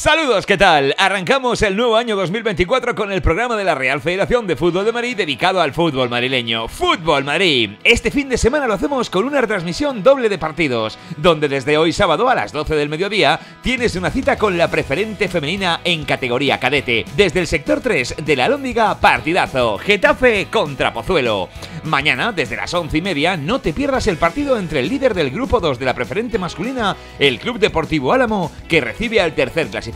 Saludos, ¿qué tal? Arrancamos el nuevo año 2024 con el programa de la Real Federación de Fútbol de Madrid dedicado al fútbol madrileño. Fútbol Madrid. Este fin de semana lo hacemos con una retransmisión doble de partidos, donde desde hoy sábado a las 12 del mediodía tienes una cita con la preferente femenina en categoría cadete. Desde el sector 3 de la Lóndiga, partidazo. Getafe contra Pozuelo. Mañana, desde las 11 y media, no te pierdas el partido entre el líder del grupo 2 de la preferente masculina, el Club Deportivo Álamo, que recibe al tercer clasificado,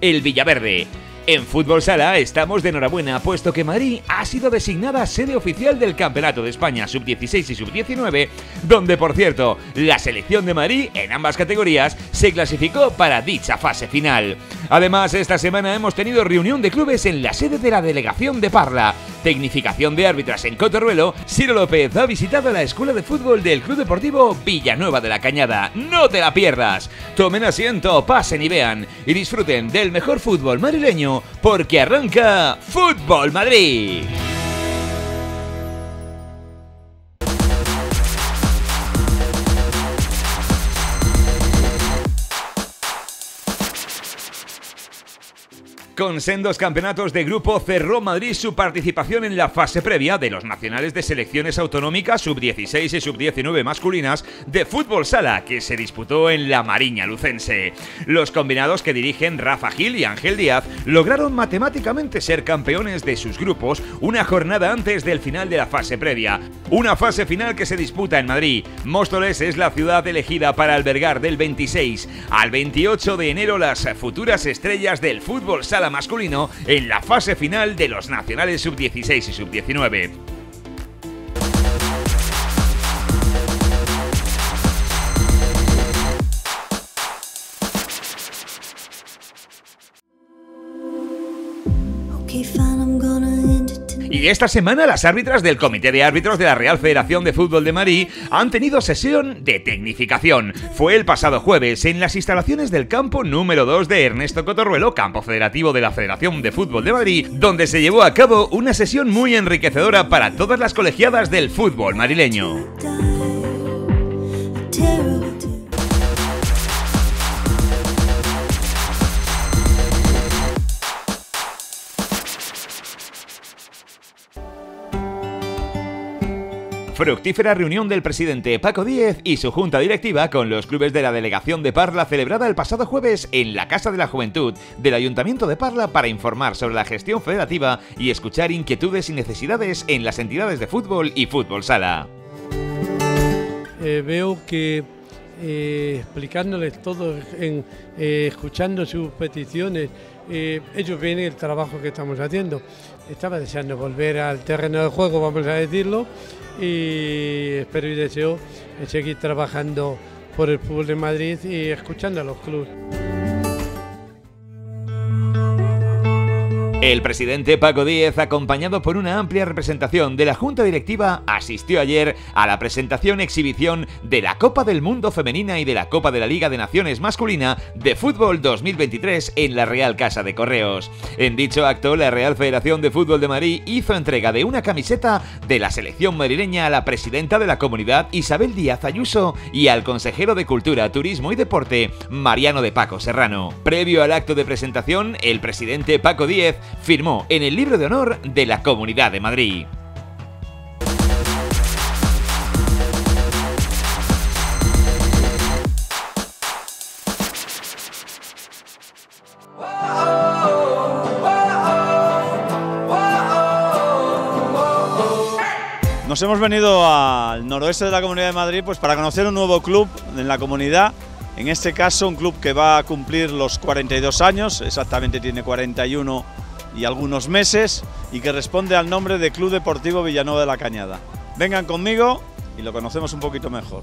el Villaverde. En Fútbol Sala estamos de enhorabuena puesto que Madrid ha sido designada sede oficial del Campeonato de España Sub-16 y Sub-19, donde por cierto la selección de Madrid en ambas categorías se clasificó para dicha fase final. Además, esta semana hemos tenido reunión de clubes en la sede de la delegación de Parla. Tecnificación de árbitras en Cotorruelo, Ciro López ha visitado la escuela de fútbol del Club Deportivo Villanueva de la Cañada. ¡No te la pierdas! Tomen asiento, pasen y vean y disfruten del mejor fútbol madrileño porque arranca Fútbol Madrid. Con sendos campeonatos de grupo cerró Madrid su participación en la fase previa de los nacionales de selecciones autonómicas sub-16 y sub-19 masculinas de fútbol sala que se disputó en la Mariña Lucense. Los combinados que dirigen Rafa Gil y Ángel Díaz lograron matemáticamente ser campeones de sus grupos una jornada antes del final de la fase previa. Una fase final que se disputa en Madrid. Móstoles es la ciudad elegida para albergar del 26 al 28 de enero las futuras estrellas del fútbol sala masculino en la fase final de los nacionales sub-16 y sub-19. Y esta semana las árbitras del Comité de Árbitros de la Real Federación de Fútbol de Madrid han tenido sesión de tecnificación. Fue el pasado jueves en las instalaciones del campo número 2 de Ernesto Cotorruelo, campo federativo de la Federación de Fútbol de Madrid, donde se llevó a cabo una sesión muy enriquecedora para todas las colegiadas del fútbol madrileño. Fructífera reunión del presidente Paco Díez y su junta directiva con los clubes de la delegación de Parla celebrada el pasado jueves en la Casa de la Juventud del Ayuntamiento de Parla para informar sobre la gestión federativa y escuchar inquietudes y necesidades en las entidades de fútbol y fútbol sala. Eh, veo que eh, explicándoles todo, en, eh, escuchando sus peticiones, ellos ven el trabajo que estamos haciendo. Estaba deseando volver al terreno de juego, vamos a decirlo, y espero y deseo seguir trabajando por el fútbol de Madrid y escuchando a los clubes. El presidente Paco Díez, acompañado por una amplia representación de la Junta Directiva, asistió ayer a la presentación exhibición de la Copa del Mundo Femenina y de la Copa de la Liga de Naciones Masculina de Fútbol 2023 en la Real Casa de Correos. En dicho acto, la Real Federación de Fútbol de Madrid hizo entrega de una camiseta de la selección madrileña a la presidenta de la comunidad Isabel Díaz Ayuso y al consejero de Cultura, Turismo y Deporte Mariano de Paco Serrano. Previo al acto de presentación, el presidente Paco Díez firmó en el libro de honor de la Comunidad de Madrid. Nos hemos venido al noroeste de la Comunidad de Madrid pues para conocer un nuevo club en la comunidad en este caso, un club que va a cumplir los 42 años, exactamente tiene 41 y algunos meses, y que responde al nombre de Club Deportivo Villanueva de la Cañada. Vengan conmigo y lo conocemos un poquito mejor.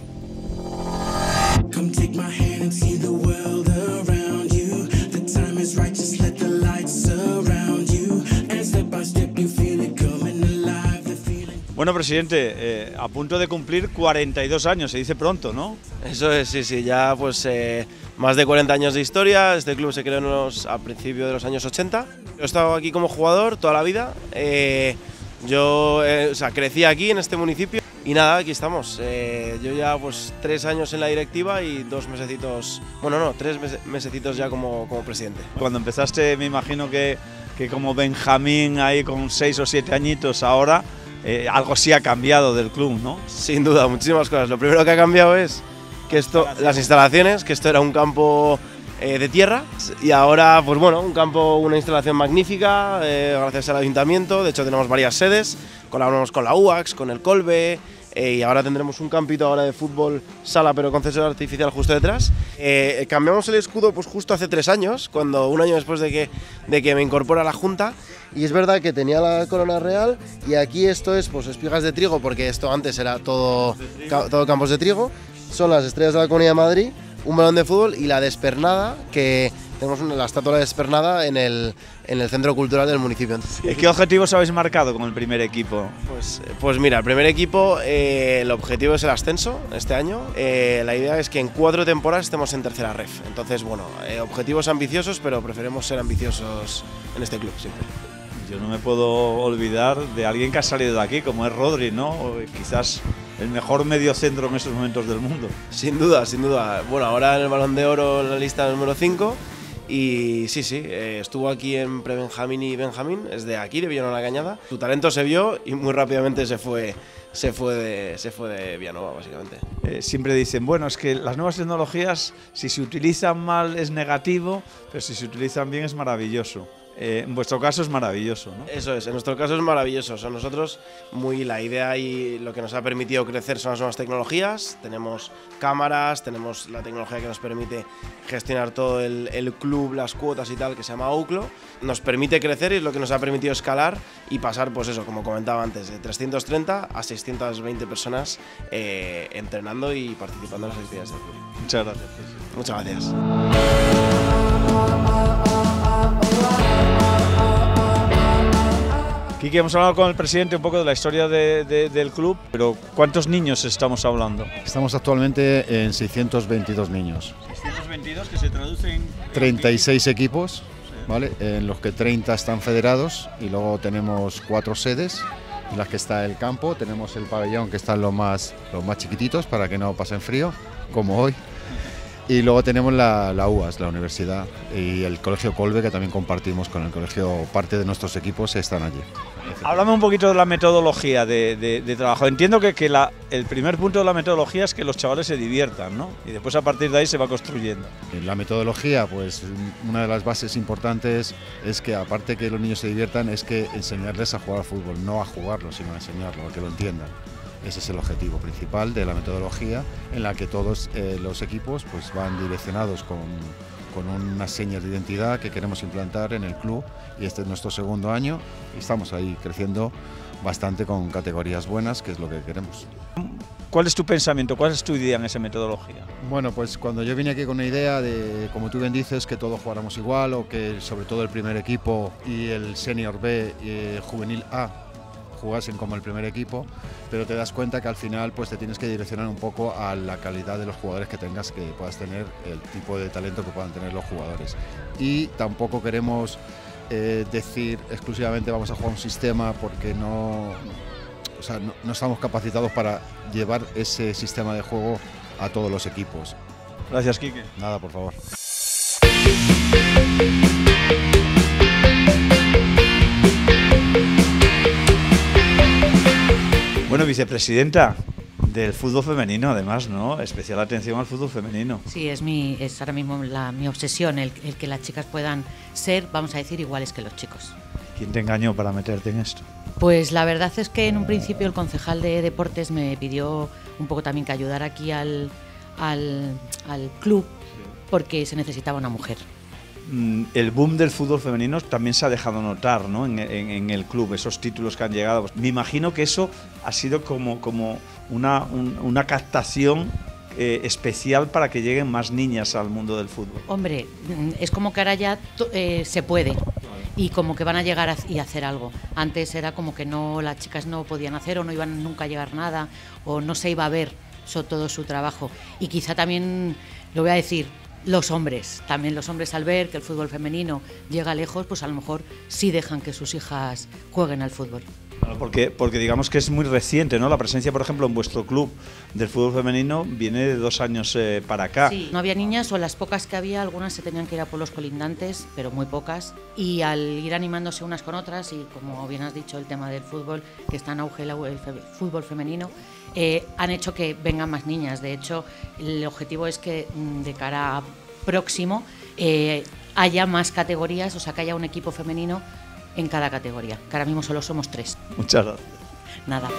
Bueno, presidente, eh, a punto de cumplir 42 años, se dice pronto, ¿no? Eso es, sí, sí, ya pues eh, más de 40 años de historia. Este club se creó a principios de los años 80. He estado aquí como jugador toda la vida. Eh, yo o sea, crecí aquí en este municipio y nada, aquí estamos. Eh, yo ya pues tres años en la directiva y dos mesecitos, bueno no, tres mesecitos ya como, como presidente. Cuando empezaste me imagino que, que como Benjamín ahí con seis o siete añitos ahora, eh, algo sí ha cambiado del club, ¿no? Sin duda, muchísimas cosas. Lo primero que ha cambiado es que esto, las instalaciones, que esto era un campo eh, de tierra y ahora, pues bueno, un campo, una instalación magnífica, gracias al ayuntamiento. De hecho, tenemos varias sedes, colaboramos con la UAX, con el Colbe, eh, y ahora tendremos un campito ahora de fútbol sala pero con césped artificial justo detrás. Eh, cambiamos el escudo pues justo hace tres años, cuando un año después de que, de que me incorpora a la Junta y es verdad que tenía la corona real y aquí esto es pues espigas de trigo porque esto antes era todo, todo campos de trigo. Son las estrellas de la Comunidad de Madrid, un balón de fútbol y la despernada que tenemos una, la estatua de despernada en el, en el centro cultural del municipio. ¿Qué objetivos habéis marcado con el primer equipo? Pues, pues mira, el primer equipo, eh, el objetivo es el ascenso este año. Eh, la idea es que en cuatro temporadas estemos en tercera ref. Entonces, bueno, eh, objetivos ambiciosos, pero preferimos ser ambiciosos en este club siempre. Yo no me puedo olvidar de alguien que ha salido de aquí, como es Rodri, ¿no? quizás el mejor medio centro en estos momentos del mundo. Sin duda, sin duda. Bueno, ahora en el Balón de Oro en la lista número 5 y sí, sí, eh, estuvo aquí en Pre-Benjamín y Benjamín, es de aquí, de Villanueva la Cañada. Su talento se vio y muy rápidamente se fue, se fue, de, se fue de Villanueva, básicamente. Eh, siempre dicen, bueno, es que las nuevas tecnologías, si se utilizan mal es negativo, pero si se utilizan bien es maravilloso. Eh, en vuestro caso es maravilloso, ¿no? Eso es, en nuestro caso es maravilloso. O nosotros, muy la idea y lo que nos ha permitido crecer son las nuevas tecnologías. Tenemos cámaras, tenemos la tecnología que nos permite gestionar todo el, el club, las cuotas y tal, que se llama Ouclo. Nos permite crecer y es lo que nos ha permitido escalar y pasar, pues eso, como comentaba antes, de 330 a 620 personas eh, entrenando y participando en las actividades del club. Muchas gracias. Muchas gracias. Kiki, hemos hablado con el presidente un poco de la historia del club, pero ¿cuántos niños estamos hablando? Estamos actualmente en 622 niños. 622 que se traducen... 36 equipos, ¿vale? En los que 30 están federados y luego tenemos cuatro sedes en las que está el campo, tenemos el pabellón que están los más, los más chiquititos para que no pasen frío, como hoy. Y luego tenemos la, UAS, la universidad, y el Colegio Colbe, que también compartimos con el colegio, parte de nuestros equipos están allí. Háblame un poquito de la metodología de, trabajo. Entiendo que, que la, el primer punto de la metodología es que los chavales se diviertan, ¿no? Y después a partir de ahí se va construyendo. La metodología, pues una de las bases importantes es que aparte que los niños se diviertan, es que enseñarles a jugar al fútbol, no a jugarlo, sino a enseñarlo, a que lo entiendan. Ese es el objetivo principal de la metodología en la que todos eh, los equipos pues, van direccionados con, con unas señas de identidad que queremos implantar en el club y este es nuestro segundo año y estamos ahí creciendo bastante con categorías buenas, que es lo que queremos. ¿Cuál es tu pensamiento? ¿Cuál es tu idea en esa metodología? Bueno, pues cuando yo vine aquí con una idea de, como tú bien dices, que todos jugáramos igual o que sobre todo el primer equipo y el senior B y el juvenil A jugasen como el primer equipo, pero te das cuenta que al final pues te tienes que direccionar un poco a la calidad de los jugadores que tengas, que puedas tener, el tipo de talento que puedan tener los jugadores. Y tampoco queremos eh, decir exclusivamente vamos a jugar un sistema porque no, o sea, no, no estamos capacitados para llevar ese sistema de juego a todos los equipos. Gracias, Quique. Nada, por favor. Bueno, vicepresidenta del fútbol femenino, además, ¿no? Especial atención al fútbol femenino. Sí, es, mi, es ahora mismo la, mi obsesión, el, que las chicas puedan ser, vamos a decir, iguales que los chicos. ¿Quién te engañó para meterte en esto? Pues la verdad es que en un principio el concejal de deportes me pidió un poco también que ayudara aquí al, al, al club porque se necesitaba una mujer. Mm, el boom del fútbol femenino también se ha dejado notar ¿no? en, el club, esos títulos que han llegado. Me imagino que eso ha sido como, como una, una captación eh, especial para que lleguen más niñas al mundo del fútbol. Hombre, mm, es como que ahora ya eh, se puede y como que van a llegar y hacer algo. Antes era como que no las chicas no podían hacer o no iban nunca a llegar nada o no se iba a ver todo su trabajo. Y quizá también, lo voy a decir, los hombres, también los hombres al ver que el fútbol femenino llega lejos, pues a lo mejor sí dejan que sus hijas jueguen al fútbol. Porque, porque digamos que es muy reciente, ¿no? La presencia, por ejemplo, en vuestro club del fútbol femenino viene de dos años eh, para acá. Sí, no había niñas o las pocas que había, algunas se tenían que ir a pueblos colindantes, pero muy pocas. Y al ir animándose unas con otras, y como bien has dicho, el tema del fútbol, que está en auge el, el fútbol femenino, eh, han hecho que vengan más niñas. De hecho, el objetivo es que mm, de cara a próximo eh, haya más categorías, o sea, que haya un equipo femenino en cada categoría, que ahora mismo solo somos tres. Muchas gracias. Nada.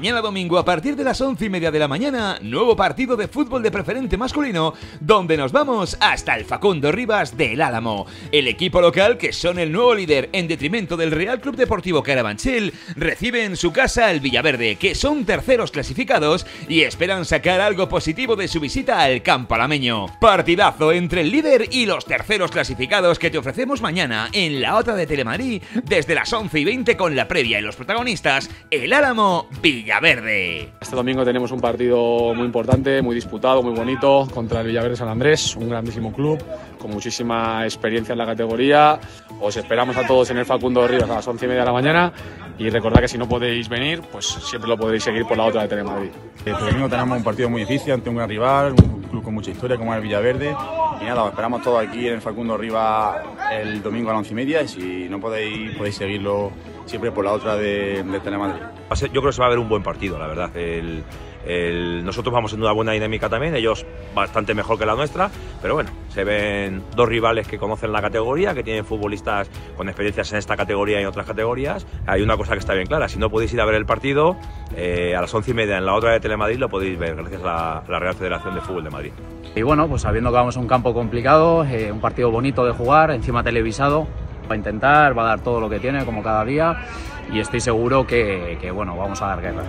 Mañana domingo a partir de las once y media de la mañana, nuevo partido de fútbol de preferente masculino, donde nos vamos hasta el Facundo Rivas del Álamo. El equipo local, que son el nuevo líder en detrimento del Real Club Deportivo Carabanchel, recibe en su casa al Villaverde, que son terceros clasificados y esperan sacar algo positivo de su visita al campo alameño. Partidazo entre el líder y los terceros clasificados que te ofrecemos mañana en la otra de Telemadrid desde las 11 y 20 con la previa y los protagonistas, el Álamo Villaverde. Este domingo tenemos un partido muy importante, muy disputado, muy bonito contra el Villaverde San Andrés, un grandísimo club con muchísima experiencia en la categoría. Os esperamos a todos en el Facundo Rivas a las 11 y media de la mañana y recordad que si no podéis venir, pues siempre lo podéis seguir por la otra de Telemadrid. Este domingo tenemos un partido muy difícil ante un gran rival, un club con mucha historia como es el Villaverde. Y nada, os esperamos todos aquí en el Facundo Rivas el domingo a las once y media y si no podéis, podéis seguirlo siempre por la otra de, de Telemadrid. Yo creo que se va a ver un buen partido, la verdad. El- el- nosotros vamos en una buena dinámica también, ellos bastante mejor que la nuestra, pero bueno, se ven dos rivales que conocen la categoría, que tienen futbolistas con experiencias en esta categoría y en otras categorías. Hay una cosa que está bien clara, si no podéis ir a ver el partido, eh, a las once y media en la otra de Telemadrid lo podéis ver, gracias a la, a la Real Federación de Fútbol de Madrid. Y bueno, pues sabiendo que vamos a un campo complicado, eh, un partido bonito de jugar, encima televisado, va a intentar, va a dar todo lo que tiene como cada día y estoy seguro que, que, bueno, vamos a dar guerra.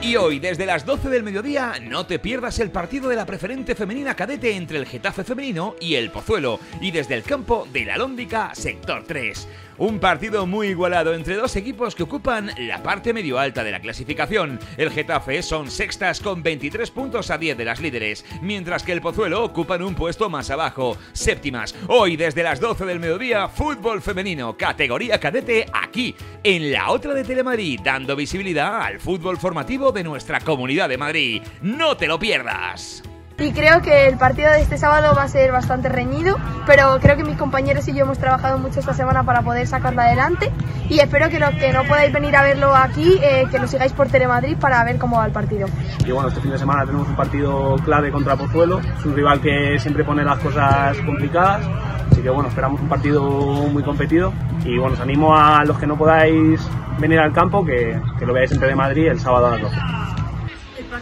Y hoy, desde las 12 del mediodía, no te pierdas el partido de la preferente femenina cadete entre el Getafe femenino y el Pozuelo, y desde el campo de la Lóndica, sector 3. Un partido muy igualado entre dos equipos que ocupan la parte medio alta de la clasificación. El Getafe son sextas con 23 puntos a 10 de las líderes, mientras que el Pozuelo ocupan un puesto más abajo, séptimas. Hoy, desde las 12 del mediodía, fútbol femenino, categoría cadete, aquí, en la otra de Telemadrid, dando visibilidad al fútbol formativo de nuestra comunidad de Madrid. ¡No te lo pierdas! Y creo que el partido de este sábado va a ser bastante reñido, pero creo que mis compañeros y yo hemos trabajado mucho esta semana para poder sacarlo adelante y espero que los que no podáis venir a verlo aquí, eh, que lo sigáis por Telemadrid para ver cómo va el partido. Y bueno, este fin de semana tenemos un partido clave contra Pozuelo, es un rival que siempre pone las cosas complicadas, así que bueno, esperamos un partido muy competido y bueno, os animo a los que no podáis venir al campo que, que lo veáis en Telemadrid el sábado a las 12.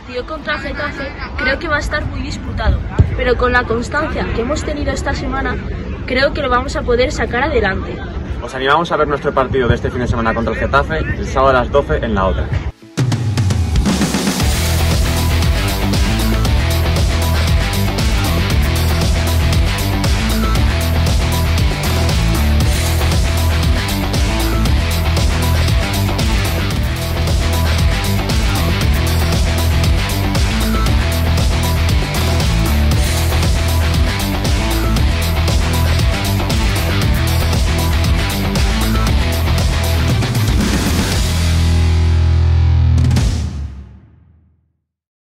Partido contra Getafe creo que va a estar muy disputado, pero con la constancia que hemos tenido esta semana, creo que lo vamos a poder sacar adelante. Os animamos a ver nuestro partido de este fin de semana contra el Getafe el sábado a las 12 en la otra.